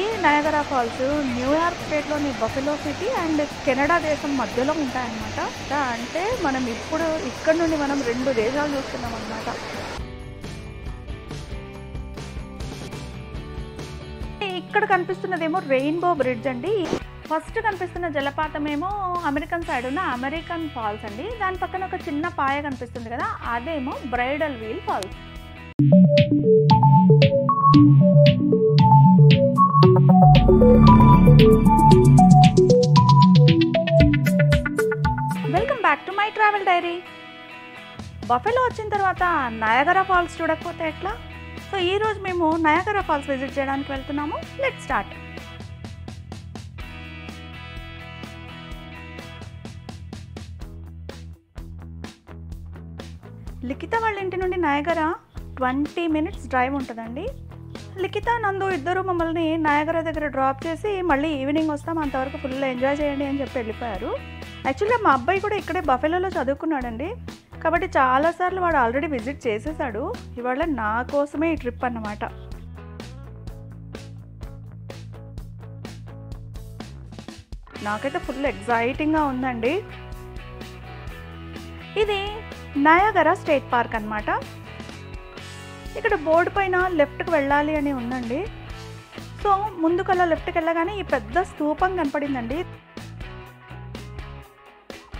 ఈ Niagara falls New York స్టేట్లోని Buffalo city and Canada దేశం మధ్యలో ఉంటాయన్నమాట. అంటే మనం ఇప్పుడు ఇక్కడ నుండి మనం రెండు దేశాలు చూస్తున్నాం అన్నమాట. ఇక్కడ కనిపిస్తున్నదేమో రెయిన్బో బ్రిడ్జ్ అండి. ఫస్ట్ కనిపిస్తున్న జలపాతం ఏమో అమెరికన్ సైడ్ ఉన్న అమెరికన్ ఫాల్స్ అండి. దాని పక్కన ఒక చిన్న పాయ కనిపిస్తుంది కదా అదేమో bridal veil falls. Travel diary? Buffalo వచ్చిన తర్వాత నయగరా ఫాల్స్ చూడకపోతే ఎట్లా? సో ఈ రోజు మేము నయగరా ఫాల్స్ విజిట్ చేయడానికి వెళ్తున్నాము. లెట్ స్టార్ట్ లిఖిత వాళ్ళ ఇంటి నుండి నయగరా ట్వంటీ మినిట్స్ డ్రైవ్ ఉంటుందండి. లిఖిత నందు ఇద్దరు మమ్మల్ని నయగరా దగ్గర డ్రాప్ చేసి మళ్ళీ ఈవినింగ్ వస్తాం. అంతవరకు ఫుల్ ఎంజాయ్ చేయండి అని చెప్పి వెళ్ళిపోయారు. యాక్చువల్గా మా అబ్బాయి కూడా ఇక్కడే బఫెలోలో చదువుకున్నాడండి. కాబట్టి చాలాసార్లు వాడు ఆల్రెడీ విజిట్ చేసేసాడు. ఇవాళ నా కోసమే ఈ ట్రిప్ అన్నమాట. నాకైతే ఫుల్ ఎగ్జైటింగ్గా ఉందండి. ఇది నయాగరా స్టేట్ పార్క్ అన్నమాట. ఇక్కడ బోర్డు పైన లెఫ్ట్కి వెళ్ళాలి అని ఉందండి. సో ముందుకల్లా లెఫ్ట్కి వెళ్ళగానే ఈ పెద్ద స్థూపం కనపడిందండి.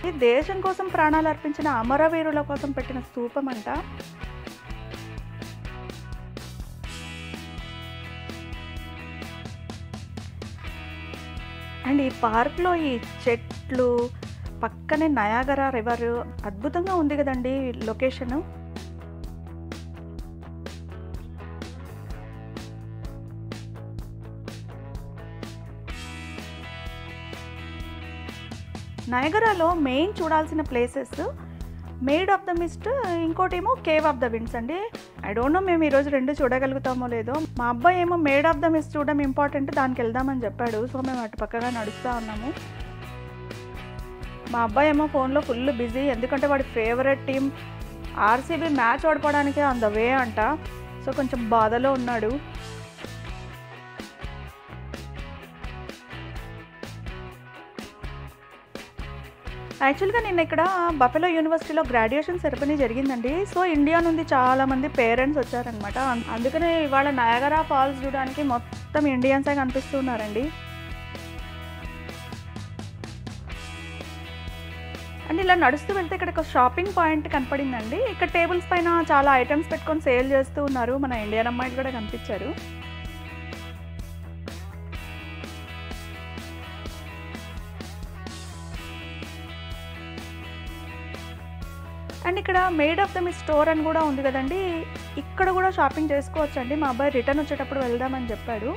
ఈ దేశం కోసం ప్రాణాలు అర్పించిన అమరవీరుల కోసం పెట్టిన స్థూపం అంట. అండ్ ఈ పార్క్లో ఈ చెట్లు పక్కనే నయాగరా రివర్ అద్భుతంగా ఉంది కదండి లొకేషన్. నయగరాలో మెయిన్ చూడాల్సిన places maid of the mist ఇంకోటేమో కేవ్ ఆఫ్ ద విండ్స్ అండి. ఐ డోంట్ నో మేము ఈరోజు రెండు చూడగలుగుతామో లేదో. మా అబ్బాయి ఏమో మేడ్ ఆఫ్ ద మిస్ట్ చూడడం ఇంపార్టెంట్ దానికి వెళ్దామని చెప్పాడు. సో మేము అటు పక్కగా నడుస్తూ ఉన్నాము. మా అబ్బాయి ఏమో ఫోన్లో ఫుల్ బిజీ ఎందుకంటే వాడి ఫేవరెట్ టీం ఆర్సీబీ మ్యాచ్ ఆడుకోవడానికి ఆన్ ద వే అంట. సో కొంచెం బాధలో ఉన్నాడు. యాక్చువల్గా నేను ఇక్కడ బఫెలో యూనివర్సిటీలో గ్రాడ్యుయేషన్ సెరమనీ జరిగిందండి. సో ఇండియా నుండి చాలా మంది పేరెంట్స్ వచ్చారనమాట అందుకనే ఇవాళ నయగరా ఫాల్స్ చూడడానికి మొత్తం ఇండియన్సే కనిపిస్తున్నారండి. అండ్ ఇలా నడుస్తూ వెళ్తే ఇక్కడ ఒక షాపింగ్ పాయింట్ కనపడిందండి. ఇక్కడ టేబుల్స్ పైన చాలా ఐటమ్స్ పెట్టుకొని సేల్ చేస్తూ ఉన్నారు. మన ఇండియన్ అమ్మాయిలు కూడా కనిపించారు. ఇక్కడ మేడ్ ఆఫ్ ద మీ స్టోర్ అని కూడా ఉంది కదండి. ఇక్కడ కూడా షాపింగ్ చేసుకోవచ్చు అండి మా అబ్బాయి రిటర్న్ వచ్చేటప్పుడు వెళ్దామని చెప్పాడు.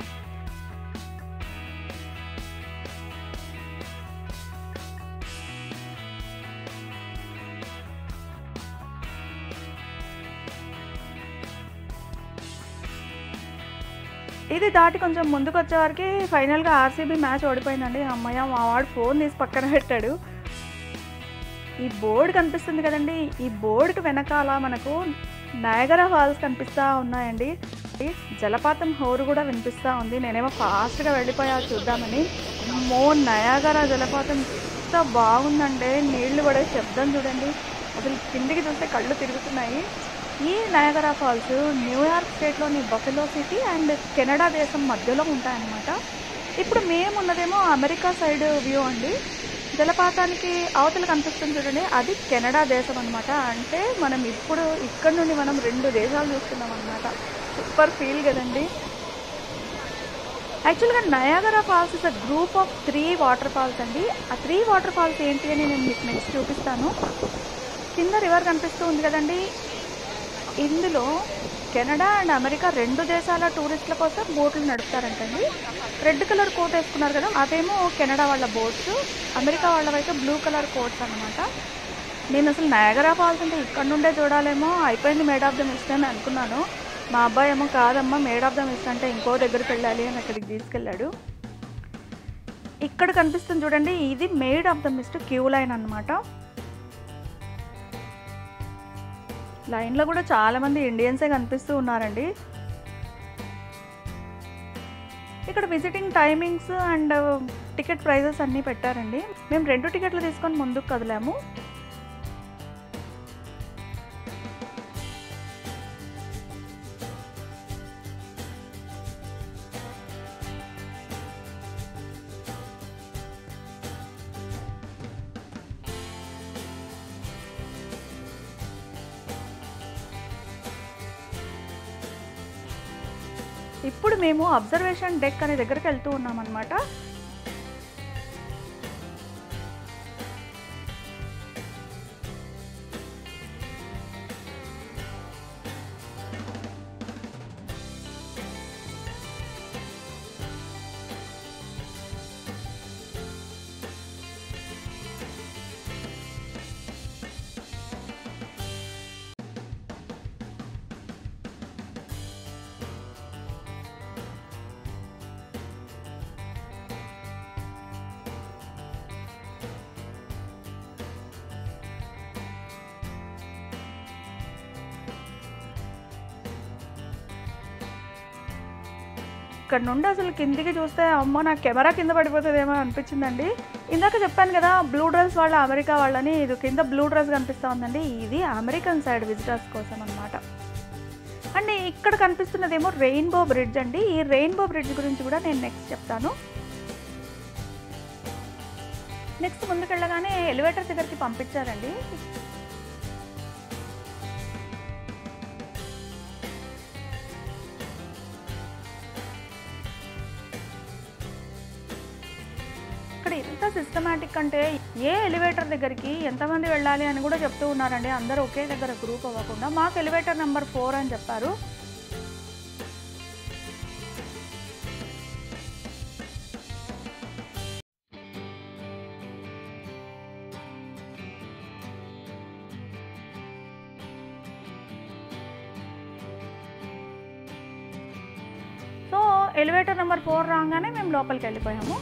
ఇది దాటి కొంచెం ముందుకు వచ్చేవారికి ఫైనల్గా ఆర్సీబీ మ్యాచ్ ఓడిపోయిందండి. అమ్మయ్య మా వాడు ఫోన్ తీసి పక్కన పెట్టాడు. ఈ బోర్డు కనిపిస్తుంది కదండి. ఈ బోర్డుకి వెనకాల మనకు నయగర ఫాల్స్ కనిపిస్తూ ఉన్నాయండి. జలపాతం హోరు కూడా వినిపిస్తూ ఉంది. నేనేమో ఫాస్ట్గా వెళ్ళిపోయా చూద్దామని. మో నయాగర జలపాతం ఎంత బాగుందంటే నీళ్ళు పడే శబ్దం చూడండి. అసలు కిందికి చూస్తే కళ్ళు తిరుగుతున్నాయి. ఈ నయగరా ఫాల్స్ న్యూయార్క్ స్టేట్లోని బఫెలో సిటీ అండ్ కెనడా దేశం మధ్యలో ఉంటాయన్నమాట. ఇప్పుడు మేము ఉన్నదేమో అమెరికా సైడ్ వ్యూ అండి. జలపాతానికి అవతల కనిపిస్తుంది చూడండి. అది కెనడా దేశం అనమాట అంటే మనం ఇప్పుడు ఇక్కడ నుండి మనం రెండు దేశాలు చూస్తున్నాం అనమాట సూపర్ ఫీల్ కదండి. యాక్చువల్గా Niagara falls is a group of three water falls అండి. ఆ త్రీ వాటర్ ఫాల్స్ ఏంటి అని నేను మీకు నెక్స్ట్ చూపిస్తాను. కింద రివర్ కనిపిస్తూ ఉంది కదండి. ఇందులో కెనడా అండ్ అమెరికా రెండు దేశాల టూరిస్టుల కోసం బోట్లు నడుపుతారంటండి. రెడ్ కలర్ కోట్ వేసుకున్నారు కదా అదేమో కెనడా వాళ్ళ బోట్స్ అమెరికా వాళ్ళవైతే బ్లూ కలర్ కోట్స్ అనమాట నేను అసలు నయాగరా ఫాల్స్ అంటే ఇక్కడ నుండే చూడాలేమో అయిపోయింది మేడ్ ఆఫ్ ద మిస్ట్ అని అనుకున్నాను. మా అబ్బాయి ఏమో కాదమ్మా మేడ్ ఆఫ్ ద మిస్ట్ అంటే ఇంకో దగ్గరికి వెళ్ళాలి అని అక్కడికి తీసుకెళ్ళాడు. ఇక్కడ కనిపిస్తుంది చూడండి ఇది maid of the mist queue line అనమాట లైన్లో కూడా చాలా మంది ఇండియన్సే కనిపిస్తూ ఉన్నారండి. ఇక్కడ visiting timings and ticket prices అన్నీ పెట్టారండి. మేము రెండు టికెట్లు తీసుకొని ముందుకు కదిలాము. అబ్జర్వేషన్ డెక్ అనే దగ్గరికి వెళ్తూ ఉన్నాం ఇక్కడ నుండి అసలు కిందికి చూస్తే అమ్మో నా కెమెరా కింద పడిపోతుందేమో అనిపించిందండి. ఇందాక చెప్పాను కదా బ్లూ డ్రెస్ వాళ్ళ అమెరికా వాళ్ళని ఇది కింద బ్లూ డ్రెస్ కనిపిస్తూ ఉందండి. ఇది అమెరికన్ సైడ్ విజిటర్స్ కోసం అనమాట అండ్ ఇక్కడ కనిపిస్తున్నదేమో రెయిన్బో బ్రిడ్జ్ అండి. ఈ రెయిన్బో బ్రిడ్జ్ గురించి కూడా నేను నెక్స్ట్ చెప్తాను. నెక్స్ట్ ముందుకెళ్ళగానే ఎలివేటర్ దగ్గరికి పంపించారండి. ఇక్కడ ఎంత సిస్టమేటిక్ అంటే ఏ ఎలివేటర్ దగ్గరికి ఎంతమంది వెళ్ళాలి అని కూడా చెప్తూ ఉన్నారండి. అందరూ ఒకే దగ్గర గ్రూప్ అవ్వకుండా మాకు ఎలివేటర్ నెంబర్ ఫోర్ అని చెప్పారు. సో ఎలివేటర్ నెంబర్ ఫోర్ రాగానే మేము లోపలికి వెళ్ళిపోయాము.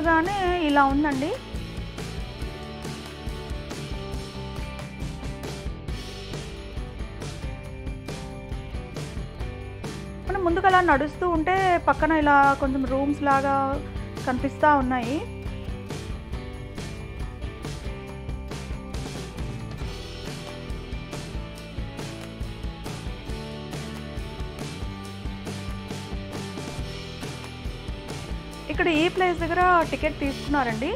చూడగానే ఇలా ఉందండి. మనం ముందుకు అలా నడుస్తూ ఉంటే పక్కన ఇలా కొంచెం రూమ్స్ లాగా కనిపిస్తూ ఉన్నాయి. ఇక్కడ ఈ ప్లేస్ దగ్గర టికెట్ తీసుకున్నారండి?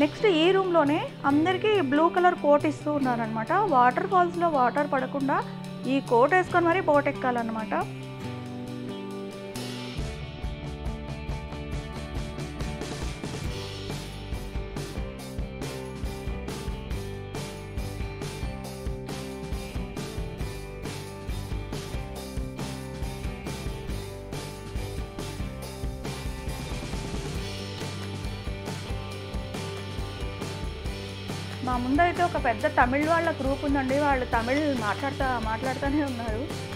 నెక్స్ట్ ఈ రూమ్లోనే అందరికీ బ్లూ కలర్ కోట్ ఇస్తూ ఉన్నారనమాట వాటర్ ఫాల్స్లో వాటర్ పడకుండా ఈ కోట్ వేసుకొని మరీ బోట్ ఎక్కాలన్నమాట ముందైతే ఒక పెద్ద తమిళ్ వాళ్ళ గ్రూప్ ఉందండి. వాళ్ళు తమిళ్ మాట్లాడుతా మాట్లాడుతూనే ఉన్నారు.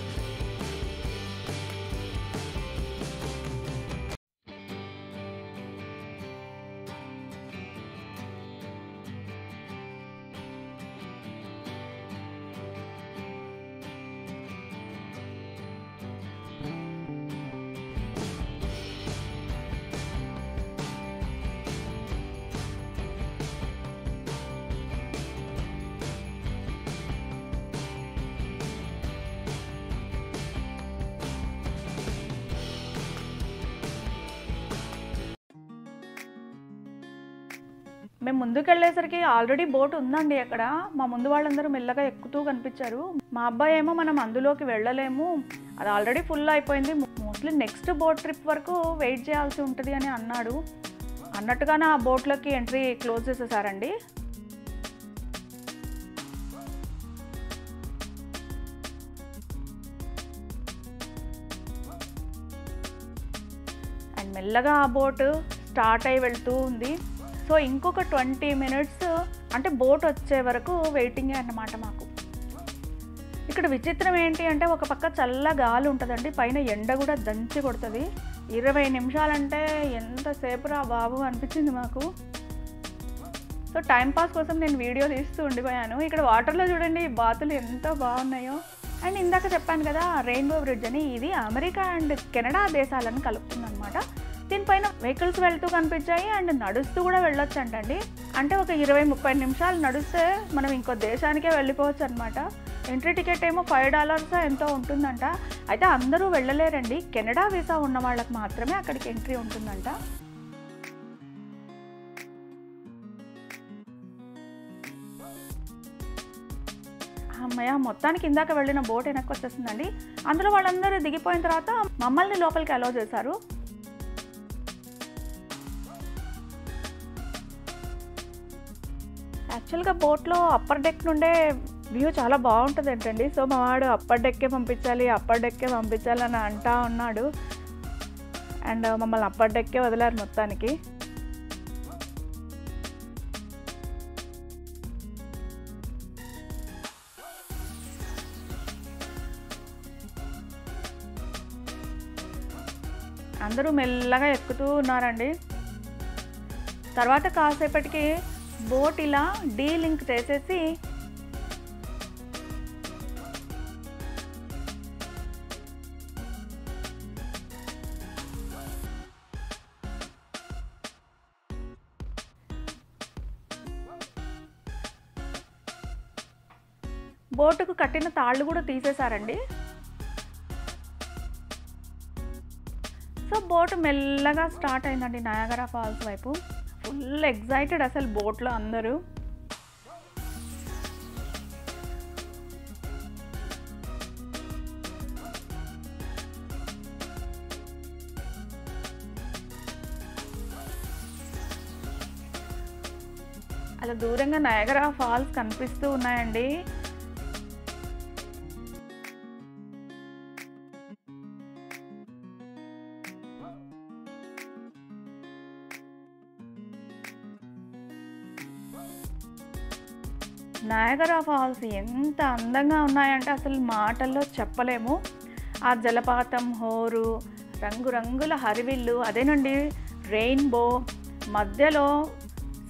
మేము ముందుకు వెళ్ళేసరికి ఆల్రెడీ బోట్ ఉందండి అక్కడ. మా ముందు వాళ్ళందరూ మెల్లగా ఎక్కుతూ కనిపించారు. మా అబ్బాయి ఏమో మనం అందులోకి వెళ్ళలేము. అది ఆల్రెడీ ఫుల్ అయిపోయింది. మోస్ట్లీ నెక్స్ట్ బోట్ ట్రిప్ వరకు వెయిట్ చేయాల్సి ఉంటుంది అని అన్నాడు. అన్నట్టుగానే ఆ బోట్లోకి ఎంట్రీ క్లోజ్ చేసేసారండి. అండ్ మెల్లగా ఆ బోట్ స్టార్ట్ అయి వెళ్తూ ఉంది. సో ఇంకొక ట్వంటీ మినిట్స్ అంటే బోట్ వచ్చే వరకు వెయిటింగే అన్నమాట మాకు. ఇక్కడ విచిత్రం ఏంటి అంటే ఒక పక్క చల్ల గాలి ఉంటుందండి పైన ఎండ కూడా దంచి కొడుతుంది. ఇరవై నిమిషాలంటే ఎంతసేపు రా బాబు అనిపించింది మాకు. సో టైం పాస్ కోసం నేను వీడియో తీస్తూ ఉండిపోయాను. ఇక్కడ వాటర్లో చూడండి ఈ బాతులు ఎంత బాగున్నాయో. అండ్ ఇందాక చెప్పాను కదా రెయిన్బో బ్రిడ్జ్ అని ఇది అమెరికా అండ్ కెనడా దేశాలను కలుపుతుందన్నమాట. అనమాట దీనిపైన వెహికల్స్ వెళ్తూ కనిపించాయి అండ్ నడుస్తూ కూడా వెళ్ళొచ్చు అంటండి అంటే ఒక ఇరవై ముప్పై నిమిషాలు నడిస్తే మనం ఇంకో దేశానికే వెళ్ళిపోవచ్చు అనమాట ఎంట్రీ టికెట్ ఏమో ఫైవ్ డాలర్స్ ఎంతో ఉంటుందంట. అయితే అందరూ వెళ్ళలేరండి. కెనడా వీసా ఉన్న వాళ్ళకి మాత్రమే అక్కడికి ఎంట్రీ ఉంటుందంట. అమ్మయ్య మొత్తానికి ఇందాక వెళ్ళిన బోట్ వెనక్కి వచ్చేసిందండి. అందులో వాళ్ళందరూ దిగిపోయిన తర్వాత మమ్మల్ని లోపలికి అలో చేశారు. యాక్చువల్గా బోట్లో అప్పర్ డెక్ నుండే వ్యూ చాలా బాగుంటుంది ఏంటండి సో మా వాడు అప్పర్ డెక్కే పంపించాలి అప్పర్ డెక్కే పంపించాలి అని అంటా ఉన్నాడు. అండ్ మమ్మల్ని అప్పర్ డెక్కే వదిలారు మొత్తానికి. అందరూ మెల్లగా ఎక్కుతూ ఉన్నారండి. తర్వాత కాసేపటికి బోట్ ఇలా డీ లింక్ చేసేసి బోటుకు కట్టిన తాళ్ళు కూడా తీసేశారండి. సో బోటు మెల్లగా స్టార్ట్ అయిందండి నయాగరా ఫాల్స్ వైపు. ఫుల్ ఎగ్జైటెడ్ అసలు బోట్లో అందరూ. అలా దూరంగా నయగరా ఫాల్స్ కనిపిస్తూ ఉన్నాయండి. నయగరా ఫాల్స్ ఎంత అందంగా ఉన్నాయంటే అసలు మాటల్లో చెప్పలేము. ఆ జలపాతం హోరు రంగురంగుల హరివిల్లు అదేనండి రెయిన్బో మధ్యలో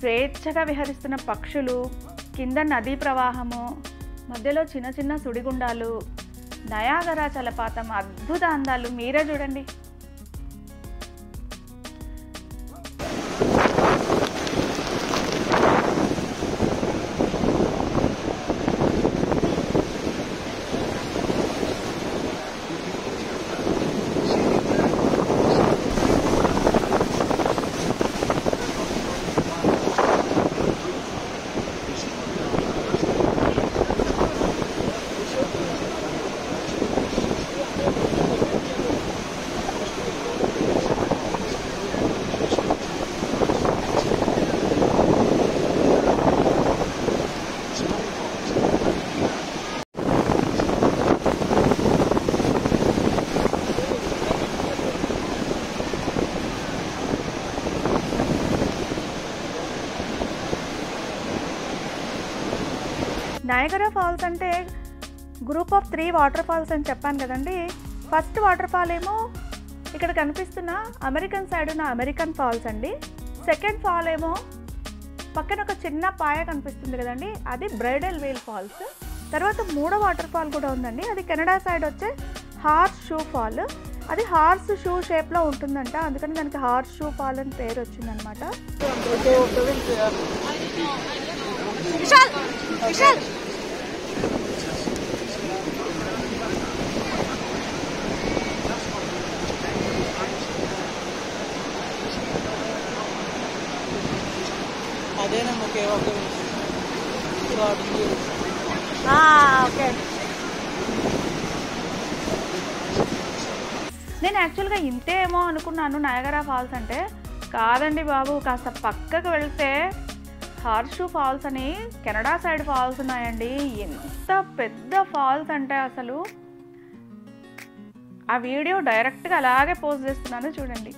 స్వేచ్ఛగా విహరిస్తున్న పక్షులు కింద నదీ ప్రవాహము మధ్యలో చిన్న చిన్న సుడిగుండాలు నయాగరా జలపాతం అద్భుత అందాలు మీరే చూడండి. నయగరా ఫాల్స్ అంటే group of three water falls అని చెప్పాను కదండి. ఫస్ట్ వాటర్ ఫాల్ ఏమో ఇక్కడ కనిపిస్తున్న అమెరికన్ సైడ్ ఉన్న అమెరికన్ ఫాల్స్ అండి. సెకండ్ ఫాల్ ఏమో పక్కన ఒక చిన్న పాయ కనిపిస్తుంది కదండి. అది బ్రైడల్ వేల్ ఫాల్స్ తర్వాత మూడో వాటర్ ఫాల్ కూడా ఉందండి. అది కెనడా సైడ్ వచ్చే హార్స్ షూ ఫాల్ అది హార్స్ షూ షేప్లో ఉంటుందంట. అందుకని దానికి హార్స్ షూ ఫాల్ అని పేరు వచ్చిందనమాట విశాల్ విశాల్ అదేనమ్మా ఒకే ఒక Ah, ఓకే నేను యాక్చువల్గా ఇంతే ఏమో అనుకున్నాను నయగరా ఫాల్స్ అంటే. కాదండి బాబు కాస్త పక్కకు వెళ్తే హార్షు ఫాల్స్ అని కెనడా సైడ్ ఫాల్స్ ఉన్నాయండి. ఎంత పెద్ద ఫాల్స్ అంటే అసలు ఆ వీడియో డైరెక్ట్గా అలాగే పోస్ట్ చేస్తున్నాను చూడండి.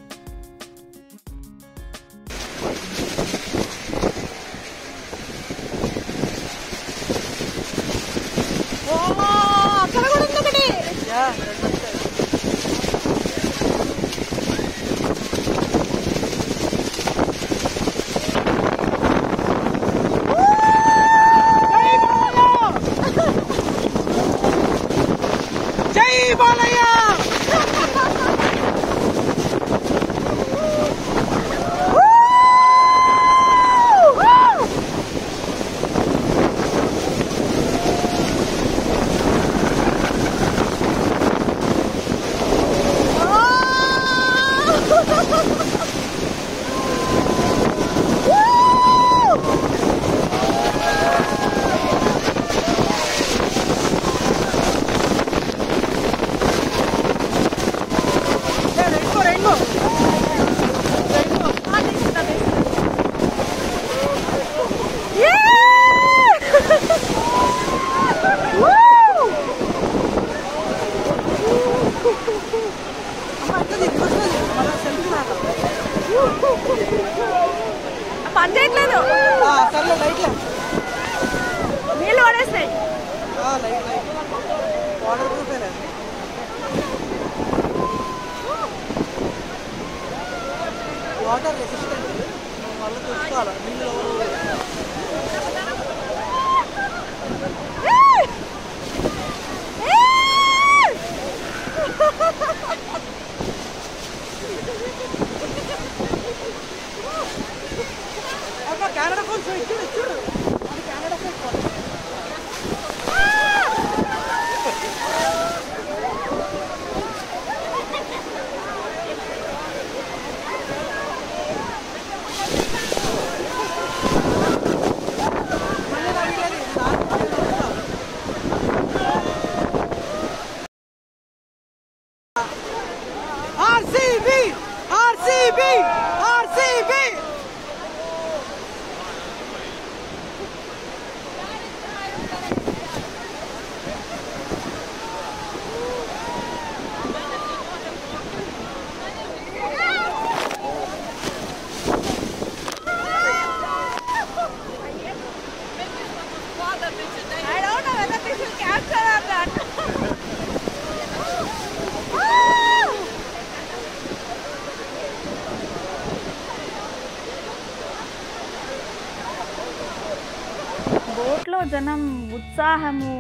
బోట్లో ఉత్సాహము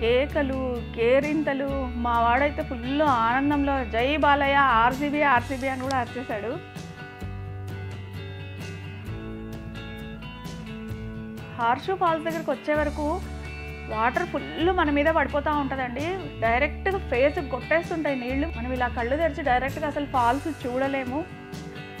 కేకలు కేరింతలు. మా వాడైతే ఫుల్ ఆనందంలో జై బాలయ్య ఆర్సీబీ ఆర్సీబీ అని కూడా అరిచేశాడు. హార్షు ఫాల్స్ దగ్గరికి వచ్చే వరకు వాటర్ ఫుల్ మన మీద పడిపోతూ ఉంటుందండి. డైరెక్ట్గా ఫేస్ కొట్టేస్తుంటాయి నీళ్ళు. మనం ఇలా కళ్ళు తెరిచి డైరెక్ట్గా అసలు ఫాల్స్ చూడలేము.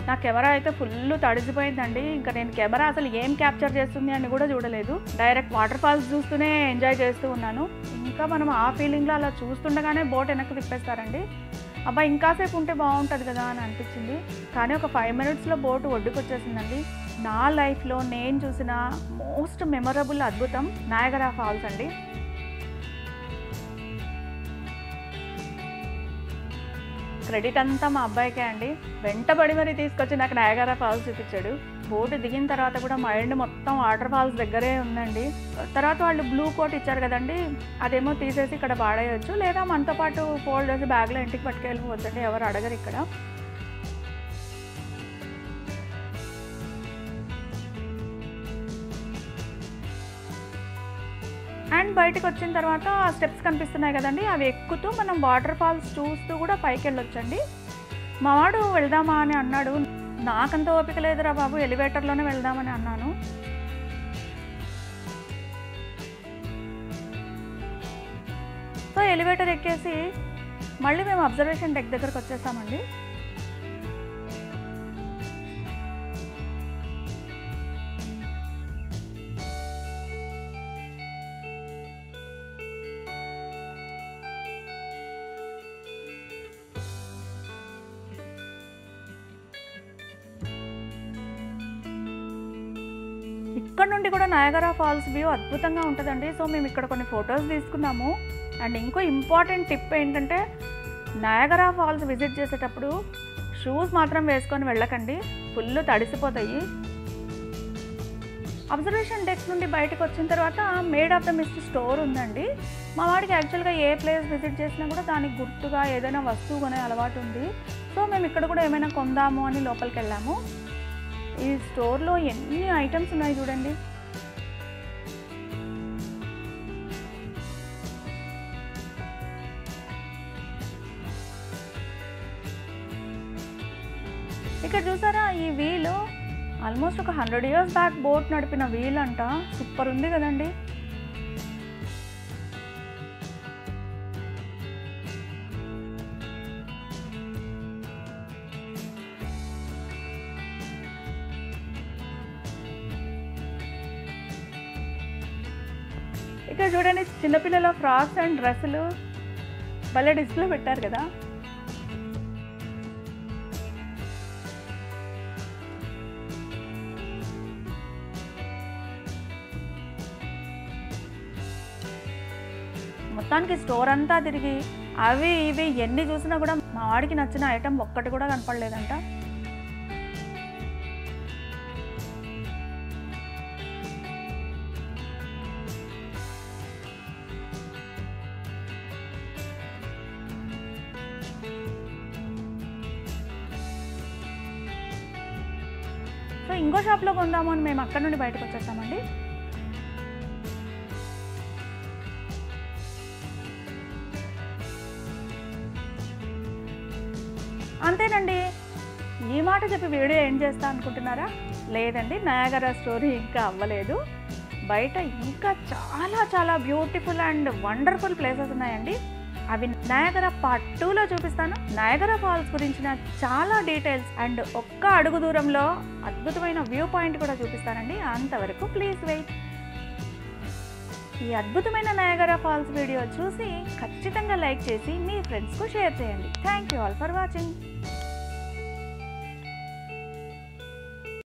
నా కెమెరా అయితే ఫుల్ తడిసిపోయిందండి. ఇంకా నేను కెమెరా అసలు ఏం క్యాప్చర్ చేస్తుంది అని కూడా చూడలేదు. డైరెక్ట్ వాటర్ ఫాల్స్ చూస్తూనే ఎంజాయ్ చేస్తూ ఉన్నాను. ఇంకా మనం ఆ ఫీలింగ్లో అలా చూస్తుండగానే బోట్ వెనక్కి తిప్పేస్తారండి. అబ్బా ఇంకాసేపు ఉంటే బాగుంటుంది కదా అని అనిపించింది. కానీ ఒక ఫైవ్ మినిట్స్లో బోట్ ఒడ్డుకు వచ్చేసిందండి నా లైఫ్లో నేను చూసిన మోస్ట్ మెమొరబుల్ అద్భుతం నాయగరా ఫాల్స్ అండి. క్రెడిట్ అంతా మా అబ్బాయికే అండి. వెంటబడి మరీ తీసుకొచ్చి నాకు నయాగారా ఫాల్స్ చూపించాడు. బోటు దిగిన తర్వాత కూడా మైండ్ మొత్తం వాటర్ ఫాల్స్ దగ్గరే ఉందండి. తర్వాత వాళ్ళు బ్లూ కోట్ ఇచ్చారు కదండి. అదేమో తీసేసి ఇక్కడ పాడేయచ్చు. లేదా మనతో పాటు ఫోల్డ్ చేసి బ్యాగ్లో ఇంటికి పట్టుకెళ్ళిపోవచ్చండి. ఎవరు అడగరు ఇక్కడ. అండ్ బయటకు వచ్చిన తర్వాత ఆ స్టెప్స్ కనిపిస్తున్నాయి కదండి. అవి ఎక్కుతూ మనం వాటర్ ఫాల్స్ చూస్తూ కూడా పైకి వెళ్ళొచ్చండి మా వాడు వెళ్దామా అని అన్నాడు. నాకంత ఓపిక లేదురా బాబు ఎలివేటర్లోనే వెళ్దామని అన్నాను. సో ఎలివేటర్ ఎక్కేసి మళ్ళీ మేము అబ్జర్వేషన్ డెక్ దగ్గరకు వచ్చేసామండి. ఇక్కడ నుండి కూడా నయగరా ఫాల్స్ వ్యూ అద్భుతంగా ఉంటుందండి. సో మేము ఇక్కడ కొన్ని ఫొటోస్ తీసుకున్నాము. అండ్ ఇంకో ఇంపార్టెంట్ టిప్ ఏంటంటే నయగరా ఫాల్స్ విజిట్ చేసేటప్పుడు షూస్ మాత్రం వేసుకొని వెళ్ళకండి. ఫుల్ తడిసిపోతాయి. అబ్జర్వేషన్ డెక్ నుండి బయటకు వచ్చిన తర్వాత Maid of the Mist store ఉందండి. మా వాడికి యాక్చువల్గా ఏ ప్లేస్ విజిట్ చేసినా కూడా దానికి గుర్తుగా ఏదైనా వస్తువు కొనే అలవాటు ఉంది. సో మేము ఇక్కడ కూడా ఏమైనా కొందాము అని లోపలికి వెళ్ళాము. ఈ స్టోర్లో ఎన్ని ఐటమ్స్ ఉన్నాయి చూడండి. ఇక్కడ చూసారా ఈ వీల్? ఆల్మోస్ట్ ఒక హండ్రెడ్ ఇయర్స్ బ్యాక్ బోట్ నడిపిన వీల్ అంట సూపర్ ఉంది కదండి. చిన్నపిల్లల ఫ్రాక్స్ అండ్ డ్రెస్సులు భలే డిస్ప్లే పెట్టారు కదా. మొత్తానికి స్టోర్ అంతా తిరిగి అవి ఇవి ఎన్ని చూసినా కూడా మా వాడికి నచ్చిన ఐటెం ఒక్కటి కూడా కనపడలేదంట. షాప్లో కొందాము అని మేము అక్కడ నుండి బయటకు వచ్చేసామండి. అంతేనండి. ఈ మాట చెప్పి వీడియో ఏం చేస్తా అనుకుంటున్నారా? లేదండి నయాగరా స్టోరీ ఇంకా అవ్వలేదు. బయట ఇంకా చాలా చాలా బ్యూటిఫుల్ అండ్ వండర్ఫుల్ ప్లేసెస్ ఉన్నాయండి. అవి నయగర పార్ట్ టూలో చూపిస్తాను. నయగర ఫాల్స్ గురించిన చాలా డీటెయిల్స్ అండ్ ఒక్క అడుగు దూరంలో అద్భుతమైన వ్యూ పాయింట్ కూడా చూపిస్తానండి. అంతవరకు ప్లీజ్ వెయిట్ ఈ అద్భుతమైన నయగర ఫాల్స్ వీడియో చూసి ఖచ్చితంగా లైక్ చేసి మీ ఫ్రెండ్స్కు షేర్ చేయండి. Thank you all for watching